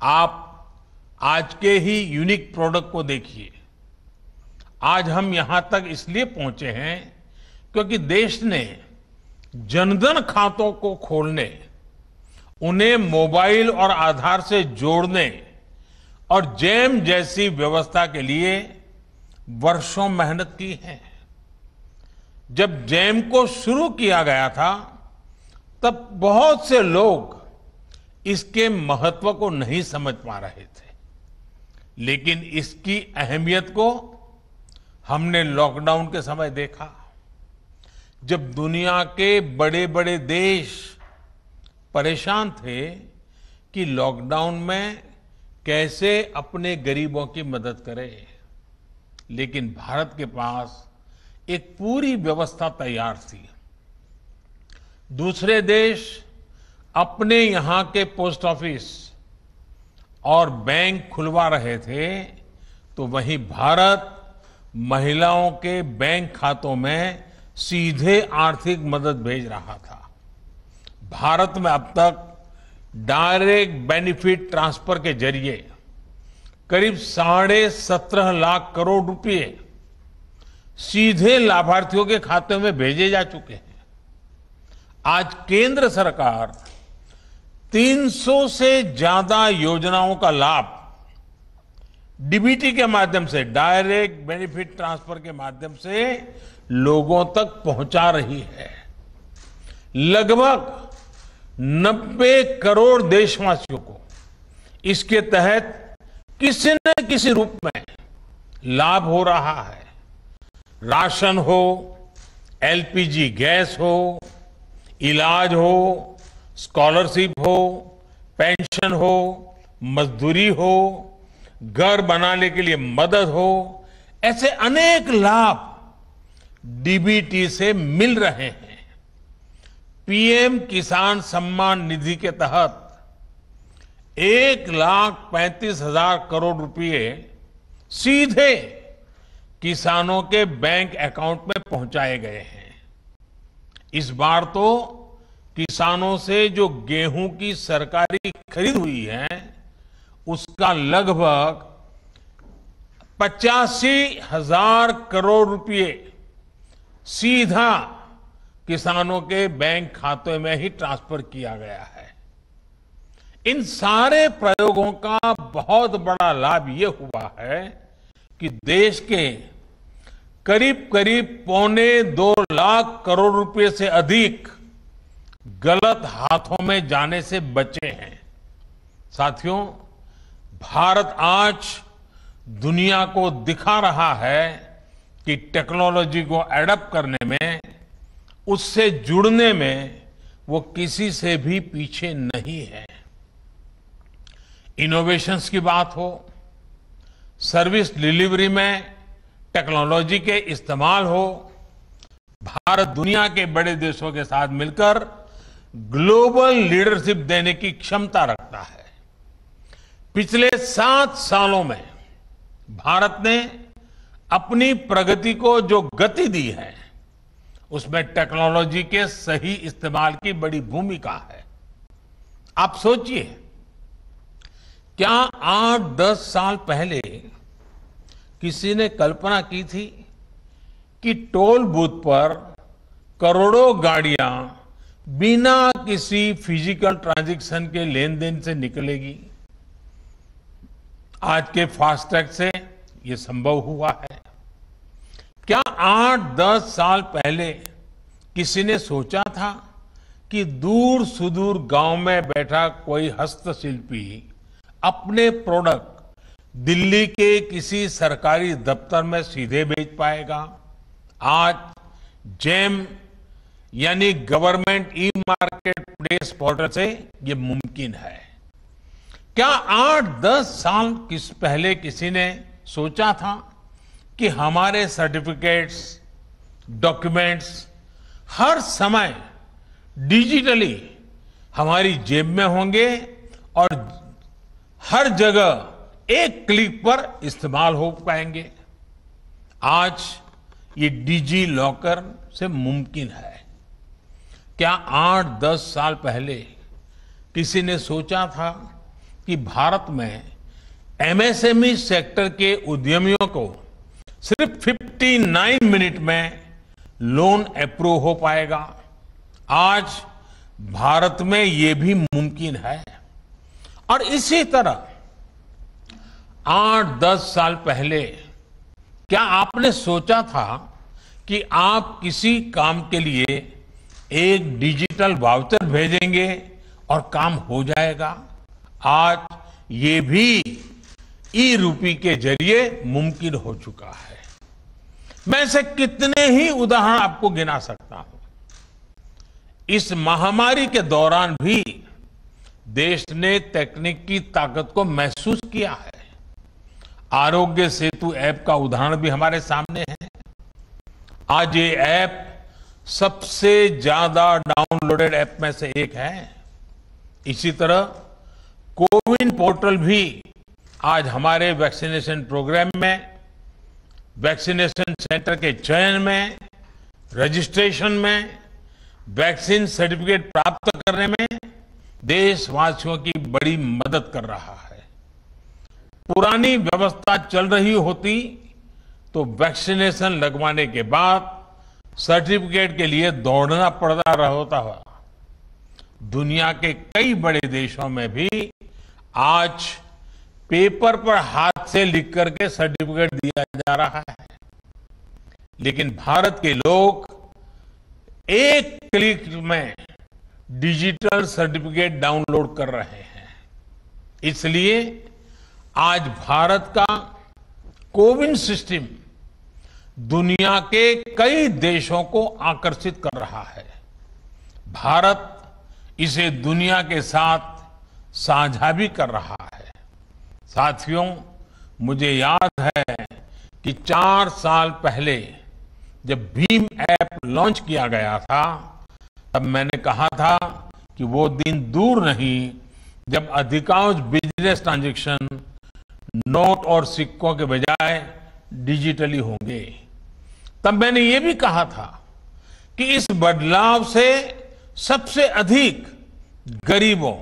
आप आज के ही यूनिक प्रोडक्ट को देखिए। आज हम यहाँ तक इसलिए पहुँचे हैं क्योंकि देश ने जनधन खातों को खोलने, उन्हें मोबाइल और आधार से जोड़ने और जैम जैसी व्यवस्था के लिए वर्षों मेहनत की है। जब जैम को शुरू किया गया था, तब बहुत से लोग इसके महत्व को नहीं समझ पा रहे थे। लेकिन इसकी अहमियत को हमने लॉकडाउन के समय देखा। जब दुनिया के बड़े बड़े देश परेशान थे कि लॉकडाउन में कैसे अपने गरीबों की मदद करें, लेकिन भारत के पास एक पूरी व्यवस्था तैयार थी। दूसरे देश अपने यहाँ के पोस्ट ऑफ़िस और बैंक खुलवा रहे थे तो वहीं भारत महिलाओं के बैंक खातों में सीधे आर्थिक मदद भेज रहा था। भारत में अब तक डायरेक्ट बेनिफिट ट्रांसफ़र के ज़रिए करीब साढ़े सत्रह लाख करोड़ रुपए सीधे लाभार्थियों के खाते में भेजे जा चुके हैं। आज केंद्र सरकार 300 से ज़्यादा योजनाओं का लाभ डीबीटी के माध्यम से, डायरेक्ट बेनिफिट ट्रांसफ़र के माध्यम से लोगों तक पहुँचा रही है। लगभग 90 करोड़ देशवासियों को इसके तहत किसी न किसी रूप में लाभ हो रहा है। राशन हो, एलपीजी गैस हो, इलाज हो स्कॉलरशिप हो, पेंशन हो, मजदूरी हो, घर बनाने के लिए मदद हो, ऐसे अनेक लाभ डीबीटी से मिल रहे हैं। पीएम किसान सम्मान निधि के तहत एक लाख पैंतीस हज़ार करोड़ रुपए सीधे किसानों के बैंक अकाउंट में पहुँचाए गए हैं। इस बार तो किसानों से जो गेहूँ की सरकारी खरीद हुई है, उसका लगभग पचासी हज़ार करोड़ रुपए सीधा किसानों के बैंक खाते में ही ट्रांसफ़र किया गया है। इन सारे प्रयोगों का बहुत बड़ा लाभ ये हुआ है कि देश के करीब करीब पौने दो लाख करोड़ रुपए से अधिक गलत हाथों में जाने से बचे हैं। साथियों, भारत आज दुनिया को दिखा रहा है कि टेक्नोलॉजी को एडप्ट करने में, उससे जुड़ने में वो किसी से भी पीछे नहीं है। इनोवेशंस की बात हो सर्विस डिलीवरी में टेक्नोलॉजी के इस्तेमाल हो, भारत दुनिया के बड़े देशों के साथ मिलकर ग्लोबल लीडरशिप देने की क्षमता रखता है। पिछले सात सालों में भारत ने अपनी प्रगति को जो गति दी है, उसमें टेक्नोलॉजी के सही इस्तेमाल की बड़ी भूमिका है। आप सोचिए, क्या आठ दस साल पहले किसी ने कल्पना की थी कि टोल बूथ पर करोड़ों गाड़ियाँ बिना किसी फ़िज़िकल ट्रांजैक्शन के लेन देन से निकलेगी। आज के फास्टैग से ये संभव हुआ है। क्या आठ, दस साल पहले किसी ने सोचा था कि दूर सुदूर गाँव में बैठा कोई हस्तशिल्पी अपने प्रोडक्ट दिल्ली के किसी सरकारी दफ्तर में सीधे बेच पाएगा? आज जेम यानी government e marketplace portal से ये मुमकिन है। क्या आठ दस साल किस पहले किसी ने सोचा था कि हमारे सर्टिफिकेट्स डॉक्यूमेंट्स हर समय डिजिटली हमारी जेब में होंगे और हर जगह एक क्लिक पर इस्तेमाल हो पाएँगे। आज ये डिजी लॉकर से मुमकिन है। क्या आठ दस साल पहले किसी ने सोचा था कि भारत में एमएसएमई सेक्टर के उद्यमियों को सिर्फ़ 59 मिनट में लोन अप्रूव हो पाएगा? आज भारत में ये भी मुमकिन है। और इसी तरह आठ दस साल पहले क्या आपने सोचा था कि आप किसी काम के लिए एक डिजिटल वाउचर भेजेंगे और काम हो जाएगा। आज ये भी ई रूपी के ज़रिए मुमकिन हो चुका है। मैं ऐसे कितने ही उदाहरण आपको गिना सकता हूँ। इस महामारी के दौरान भी देश ने तकनीक की ताकत को महसूस किया है। आरोग्य सेतु ऐप का उदाहरण भी हमारे सामने है। आज ये ऐप सबसे ज़्यादा डाउनलोडेड ऐप में से एक है। इसी तरह कोविन पोर्टल भी आज हमारे वैक्सीनेशन प्रोग्राम में, वैक्सीनेशन सेंटर के चयन में, रजिस्ट्रेशन में, वैक्सीन सर्टिफिकेट प्राप्त करने में देशवासियों की बड़ी मदद कर रहा है। पुरानी व्यवस्था चल रही होती तो वैक्सीनेशन लगवाने के बाद सर्टिफिकेट के लिए दौड़ना पड़ता रहता हुआ। दुनिया के कई बड़े देशों में भी आज पेपर पर हाथ से लिख करके सर्टिफिकेट दिया जा रहा है। लेकिन भारत के लोग एक क्लिक में डिजिटल सर्टिफिकेट डाउनलोड कर रहे हैं। इसलिए आज भारत का कोविन सिस्टम दुनिया के कई देशों को आकर्षित कर रहा है। भारत इसे दुनिया के साथ साझा भी कर रहा है। साथियों, मुझे याद है कि चार साल पहले जब भीम ऐप लॉन्च किया गया था, तब मैंने कहा था कि वो दिन दूर नहीं, जब अधिकांश बिज़नेस ट्रांजैक्शन नोट और सिक्कों के बजाय डिजिटली होंगे। तब मैंने ये भी कहा था कि इस बदलाव से सबसे अधिक गरीबों,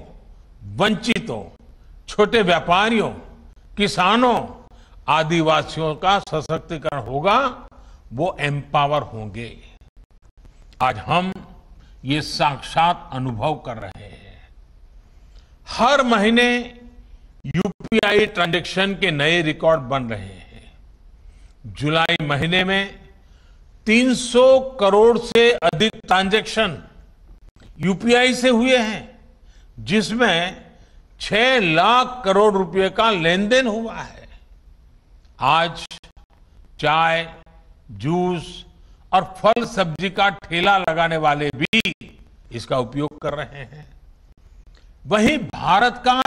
वंचितों, छोटे व्यापारियों, किसानों, आदिवासियों का सशक्तिकरण होगा, वो एम्पावर होंगे। आज हम ये साक्षात अनुभव कर रहे हैं। हर महीने यूपीआई ट्रांजैक्शन के नए रिकॉर्ड बन रहे हैं। जुलाई महीने में 300 करोड़ से अधिक ट्रांजैक्शन यूपीआई से हुए हैं, जिसमें छह लाख करोड़ रुपए का लेन देन हुआ है। आज चाय, जूस और फल सब्ज़ी का ठेला लगाने वाले भी इसका उपयोग कर रहे हैं। वहीं भारत का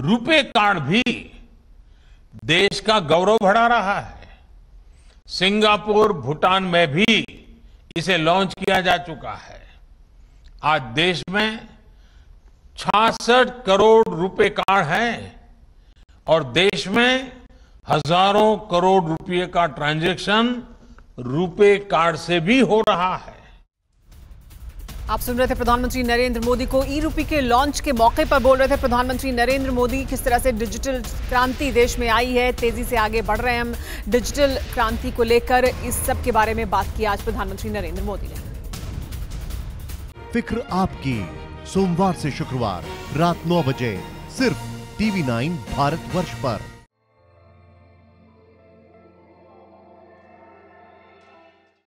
रुपे कार्ड भी देश का गौरव बढ़ा रहा है। सिंगापुर, भूटान में भी इसे लॉन्च किया जा चुका है। आज देश में छियासठ करोड़ रुपए कार्ड हैं और देश में हज़ारों करोड़ रुपए का ट्रांजैक्शन रुपए कार्ड से भी हो रहा है। आप सुन रहे थे प्रधानमंत्री नरेंद्र मोदी को ई रूपी के लॉन्च के मौके पर बोल रहे थे प्रधानमंत्री नरेंद्र मोदी। किस तरह से डिजिटल क्रांति देश में आई है, तेज़ी से आगे बढ़ रहे हैं हम। डिजिटल क्रांति को लेकर इस सब के बारे में बात की आज प्रधानमंत्री नरेंद्र मोदी ने। फ़िक्र आपकी। सोमवार से शुक्रवार, रात नौ बजे, सिर्फ़ टीवी नाइन भारत वर्ष पर।